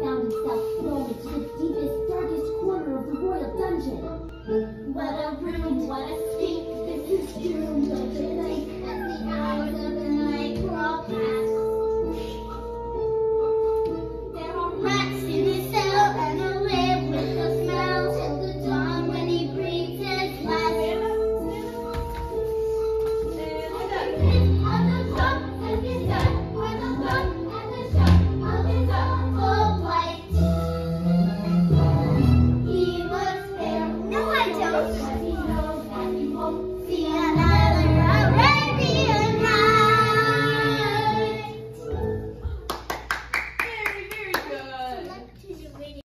found himself thrown into the deepest, darkest corner of the royal dungeon. Uh, what a room, what a